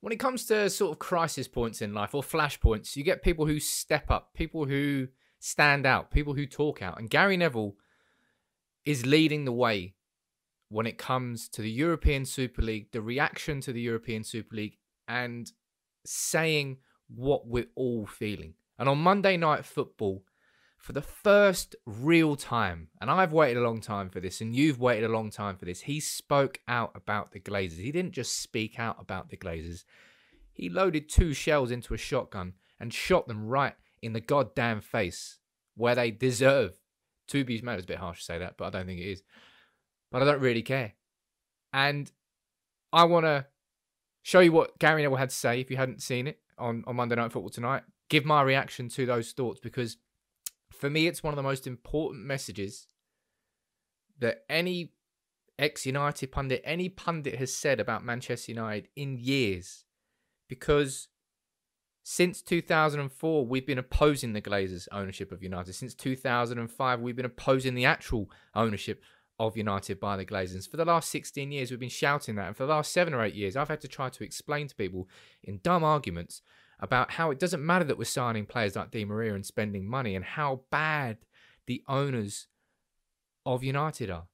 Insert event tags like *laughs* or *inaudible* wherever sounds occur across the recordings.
when it comes to sort of crisis points in life or flashpoints, you get people who step up, people who stand out, people who talk out. And Gary Neville is leading the way when it comes to the European Super League, the reaction to the European Super League, and saying what we're all feeling. And on Monday Night Football, for the first real time, and I've waited a long time for this, and you've waited a long time for this, he spoke out about the Glazers. He didn't just speak out about the Glazers, he loaded two shells into a shotgun and shot them right in the goddamn face where they deserve to be. Maybe it's a bit harsh to say that, but I don't think it is. But I don't really care. And I want to show you what Gary Neville had to say if you hadn't seen it on, on Monday Night Football tonight. Give my reaction to those thoughts because for me, it's one of the most important messages that any ex United pundit, any pundit has said about Manchester United in years. Because since 2004, we've been opposing the Glazers' ownership of United. Since 2005, we've been opposing the actual ownership of United by the Glazers. For the last 16 years, we've been shouting that. And for the last seven or eight years, I've had to try to explain to people in dumb arguments about how it doesn't matter that we're signing players like Di Maria and spending money and how bad the owners of United are.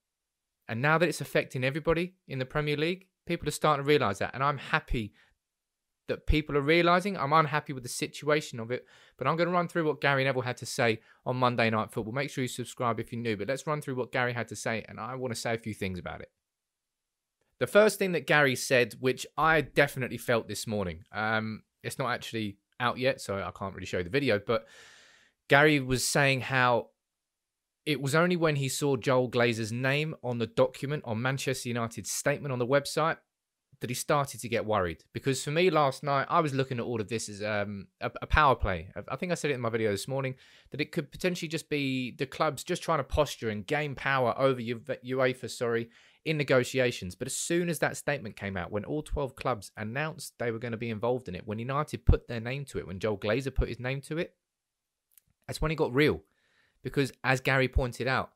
And now that it's affecting everybody in the Premier League, people are starting to realise that. And I'm happy that people are realising. I'm unhappy with the situation of it. But I'm going to run through what Gary Neville had to say on Monday Night Football. Make sure you subscribe if you're new. But let's run through what Gary had to say. And I want to say a few things about it. The first thing that Gary said, which I definitely felt this morning, um, it's not actually out yet, so I can't really show the video. But Gary was saying how it was only when he saw Joel Glazer's name on the document on Manchester United's statement on the website that he started to get worried. Because for me last night, I was looking at all of this as um, a, a, power play. I think I said it in my video this morning that it could potentially just be the clubs just trying to posture and gain power over UEFA, sorry, in negotiations. But as soon as that statement came out, when all 12 clubs announced they were going to be involved in it, when United put their name to it, when Joel Glazer put his name to it, that's when it got real. Because as Gary pointed out,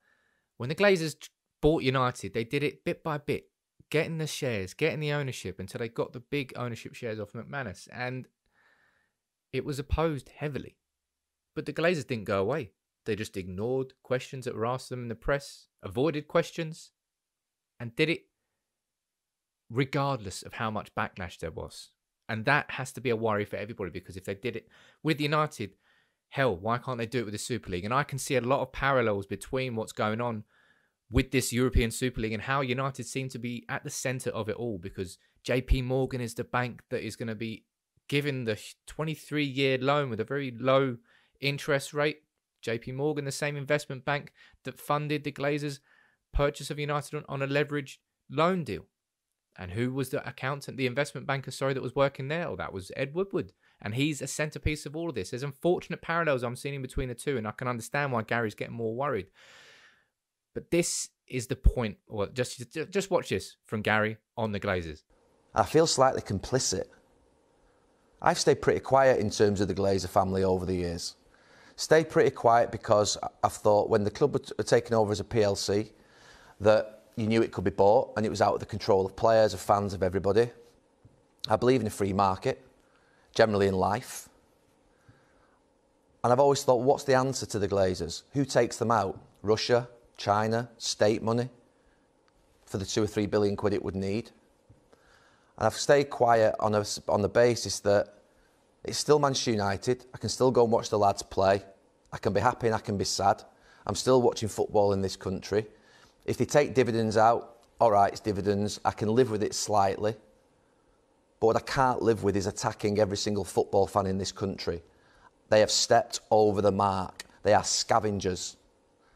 when the Glazers bought United, they did it bit by bit, getting the shares, getting the ownership until they got the big ownership shares off McManus. And it was opposed heavily. But the Glazers didn't go away. They just ignored questions that were asked them in the press, avoided questions, and did it regardless of how much backlash there was. And that has to be a worry for everybody because if they did it with United, hell, why can't they do it with the Super League? And I can see a lot of parallels between what's going on with this European Super League and how United seem to be at the centre of it all because JP Morgan is the bank that is going to be given the 23 year loan with a very low interest rate. JP Morgan, the same investment bank that funded the Glazers purchase of United on, a leveraged loan deal. And who was the accountant, the investment banker, sorry, that was working there? Oh, that was Ed Woodward. And he's a centerpiece of all of this. There's unfortunate parallels I'm seeing between the two, and I can understand why Gary's getting more worried. But this is the point. Or just just watch this from Gary on the Glazers. I feel slightly complicit. I've stayed pretty quiet in terms of the Glazer family over the years. Stayed pretty quiet because I've thought when the club were taken over as a PLC, that you knew it could be bought and it was out of the control of players, of fans, of everybody. I believe in a free market, generally in life. And I've always thought, what's the answer to the Glazers? Who takes them out? Russia, China, state money for the two or three billion quid it would need. And I've stayed quiet on, a, on the basis that it's still Manchester United. I can still go and watch the lads play. I can be happy and I can be sad. I'm still watching football in this country. If they take dividends out, all right, it's dividends. I can live with it slightly. But what I can't live with is attacking every single football fan in this country. They have stepped over the mark. They are scavengers.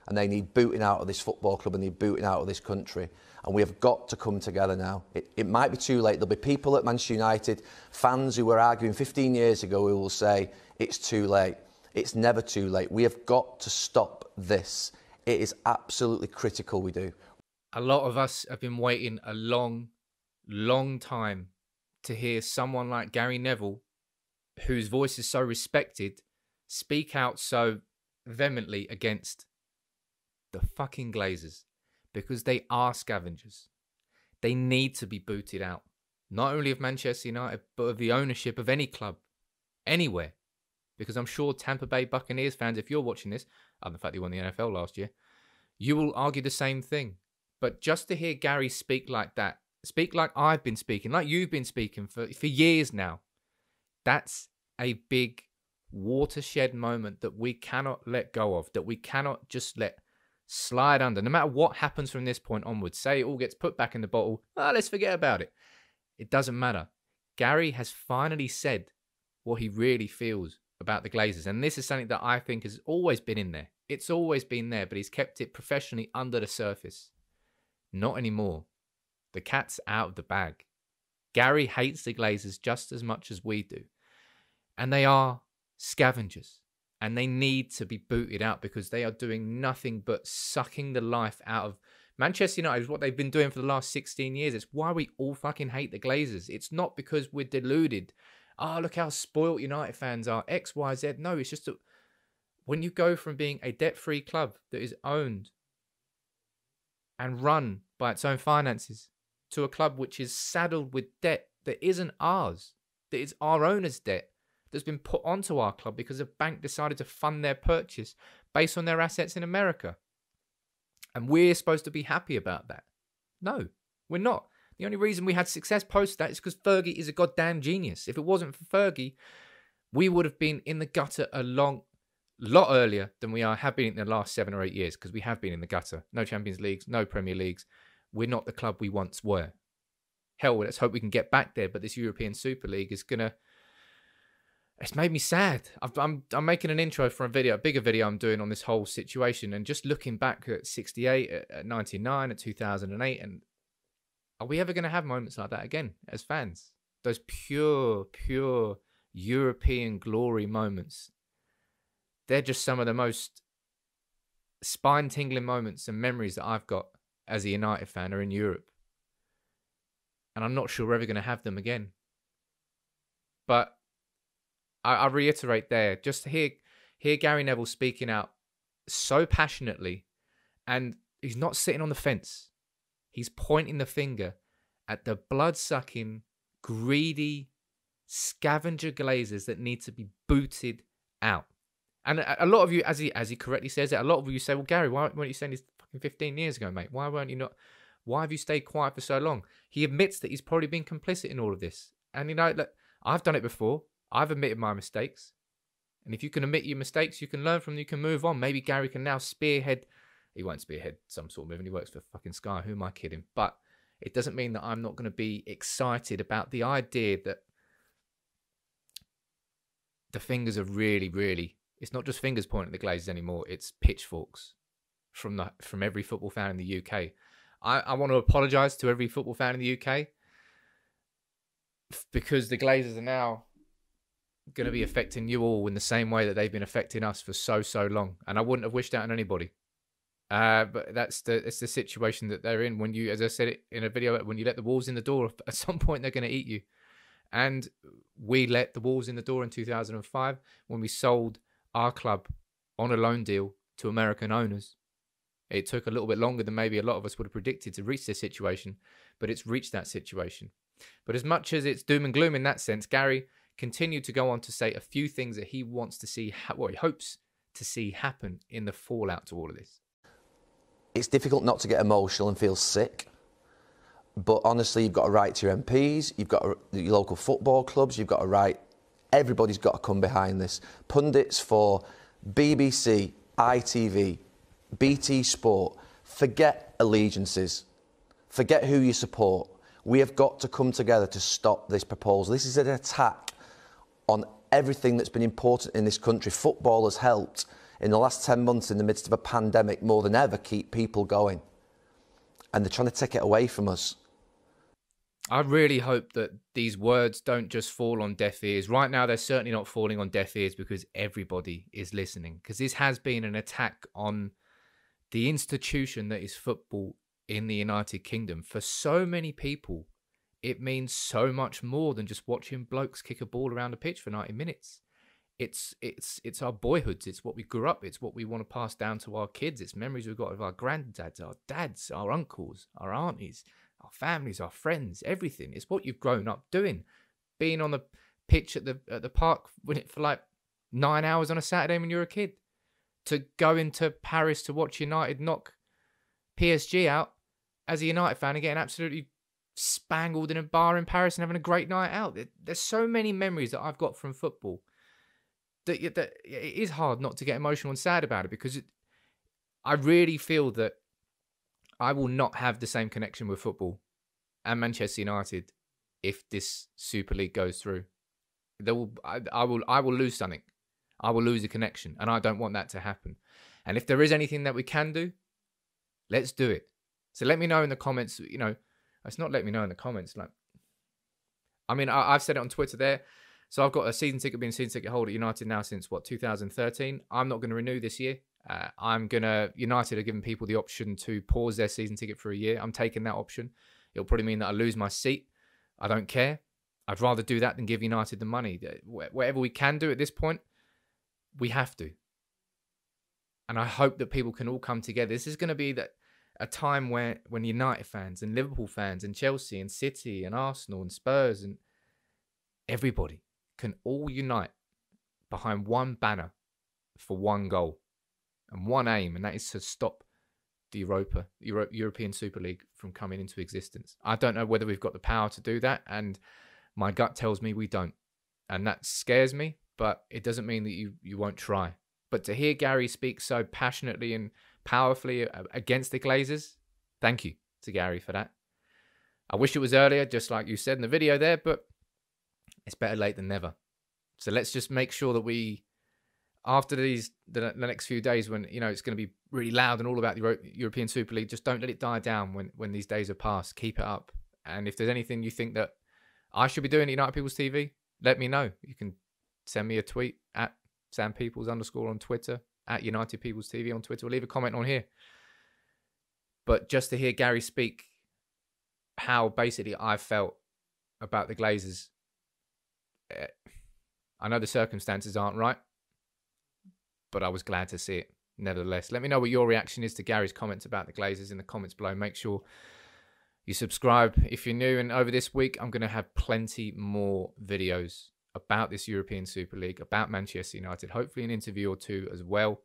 And they need booting out of this football club and they need booting out of this country. And we have got to come together now. It, it might be too late. There'll be people at Manchester United, fans who were arguing 15 years ago, who will say it's too late. It's never too late. We have got to stop this. It is absolutely critical we do. A lot of us have been waiting a long, long time to hear someone like Gary Neville, whose voice is so respected, speak out so vehemently against the fucking Glazers because they are scavengers. They need to be booted out not only of Manchester United, but of the ownership of any club, anywhere. Because I'm sure Tampa Bay Buccaneers fans, if you're watching this, than the fact they won the NFL last year, you will argue the same thing. But just to hear Gary speak like that, speak like I've been speaking, like you've been speaking for, for years now, that's a big watershed moment that we cannot let go of, that we cannot just let slide under. No matter what happens from this point onwards, say it all gets put back in the bottle, ah, let's forget about it. It doesn't matter. Gary has finally said what he really feels about the Glazers. And this is something that I think has always been in there. It's always been there, but he's kept it professionally under the surface. Not anymore. The cat's out of the bag. Gary hates the Glazers just as much as we do. And they are scavengers. And they need to be booted out because they are doing nothing but sucking the life out of Manchester United is what they've been doing for the last 16 years. It's why we all fucking hate the Glazers. It's not because we're deluded. Oh, look how spoilt United fans are. X, Y, Z. No, it's just that when you go from being a debt free club that is owned and run by its own finances to a club which is saddled with debt that isn't ours, that is our owner's debt, that's been put onto our club because a bank decided to fund their purchase based on their assets in America. And we're supposed to be happy about that. No, we're not. The only reason we had success post that is because Fergie is a goddamn genius. If it wasn't for Fergie, we would have been in the gutter a long, lot earlier than we are have been in the last seven or eight years because we have been in the gutter. No Champions Leagues, no Premier Leagues. We're not the club we once were. Hell, let's hope we can get back there. But this European Super League is gonna it's made me sad. i am I'm, I'm making an intro for a video, a bigger video I'm doing on this whole situation, and just looking back at '68, at, at '99, at 2008, and are we ever going to have moments like that again as fans? Those pure, pure European glory moments. They're just some of the most spine tingling moments and memories that I've got as a United fan are in Europe. And I'm not sure we're ever going to have them again. But I, I reiterate there, just to hear hear Gary Neville speaking out so passionately, and he's not sitting on the fence. He's pointing the finger at the blood sucking, greedy scavenger glazers that need to be booted out. And a, lot of you, as he as he correctly says it, a lot of you say, "Well, Gary, why weren't you saying this fucking fifteen years ago, mate? Why weren't you not? Why have you stayed quiet for so long?" He admits that he's probably been complicit in all of this, and you know, look, I've done it before. I've admitted my mistakes. And if you can admit your mistakes, you can learn from them, you can move on. Maybe Gary can now spearhead. He won't spearhead some sort of movement. He works for fucking Sky. Who am I kidding? But it doesn't mean that I'm not going to be excited about the idea that the fingers are really, really. It's not just fingers pointing at the Glazers anymore. It's pitchforks from the from every football fan in the UK. I, I want to apologise to every football fan in the UK because the Glazers are now going to be affecting you all in the same way that they've been affecting us for so so long, and I wouldn't have wished that on anybody. Uh, but that's the it's the situation that they're in. When you, as I said it in a video, when you let the wolves in the door, *laughs* at some point they're going to eat you. And we let the wolves in the door in 2005 when we sold our club on a loan deal to American owners. It took a little bit longer than maybe a lot of us would have predicted to reach this situation, but it's reached that situation. But as much as it's doom and gloom in that sense, Gary continued to go on to say a few things that he wants to see, ha- well, he hopes to see happen in the fallout to all of this. It's difficult not to get emotional and feel sick. But honestly, you've got to write to your MPs, you've got your local football clubs, you've got to write. Everybody's got to come behind this. Pundits for BBC, ITV, BT Sport, forget allegiances, forget who you support. We have got to come together to stop this proposal. This is an attack on everything that's been important in this country. Football has helped in the last 10 months in the midst of a pandemic more than ever keep people going. And they're trying to take it away from us. I really hope that these words don't just fall on deaf ears. Right now, they're certainly not falling on deaf ears because everybody is listening. Because this has been an attack on the institution that is football in the United Kingdom. For so many people, it means so much more than just watching blokes kick a ball around a pitch for 90 minutes. It's it's it's our boyhoods. It's what we grew up. It's what we want to pass down to our kids. It's memories we've got of our granddads, our dads, our uncles, our aunties, our families, our friends, everything. It's what you've grown up doing. Being on the pitch at the at the park for like nine hours on a Saturday when you were a kid. To go into Paris to watch United knock PSG out as a United fan and getting absolutely spangled in a bar in Paris and having a great night out. There's so many memories that I've got from football that, that it is hard not to get emotional and sad about it because it, I really feel that I will not have the same connection with football and Manchester United if this Super League goes through. There will, I, I will, I will lose something. I will lose a connection, and I don't want that to happen. And if there is anything that we can do, let's do it. So let me know in the comments. You know, it's not let me know in the comments. Like, I mean, I, have said it on Twitter there. So I've got a season ticket, being season ticket holder at United now since what 2013. I'm not going to renew this year. Uh, I'm gonna United are giving people the option to pause their season ticket for a year. I'm taking that option. It'll probably mean that I lose my seat. I don't care. I'd rather do that than give United the money. Whatever we can do at this point, we have to. And I hope that people can all come together. This is going to be that a time where when United fans and Liverpool fans and Chelsea and City and Arsenal and Spurs and everybody can all unite behind one banner for one goal and one aim, and that is to stop the Europa, Euro- European Super League from coming into existence. I don't know whether we've got the power to do that, and my gut tells me we don't, and that scares me. But it doesn't mean that you you won't try. But to hear Gary speak so passionately and powerfully uh, against the Glazers, thank you to Gary for that. I wish it was earlier, just like you said in the video there, but it's better late than never. So let's just make sure that we after these the, the, next few days when you know it's going to be really loud and all about the European Super League, just don't let it die down when when these days are past. Keep it up. And if there's anything you think that I should be doing at United People's TV, let me know. You can send me a tweet at Sam Peoples underscore on Twitter, at United People's TV on Twitter, or leave a comment on here. But just to hear Gary speak how basically I felt about the Glazers, I know the circumstances aren't right but I was glad to see it nevertheless. Let me know what your reaction is to Gary's comments about the Glazers in the comments below. Make sure you subscribe if you're new. And over this week, I'm going to have plenty more videos about this European Super League, about Manchester United, hopefully an interview or two as well.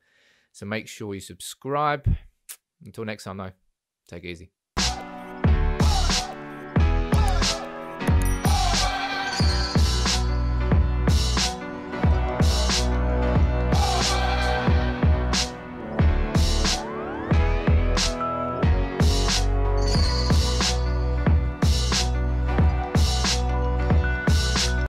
So make sure you subscribe. Until next time, though, take it easy.